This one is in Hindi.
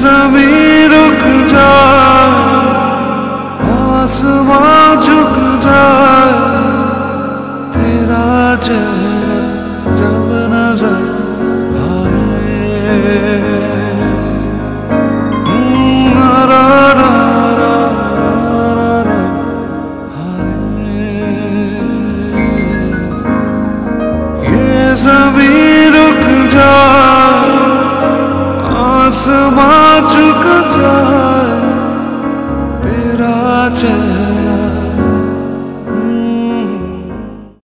ज़मीन रुक जाए आसमां झुक जाए तेरा चेहरा जब नज़र आए। हम्म, रुक जा आसमान झुक जाए तेरा चेहरा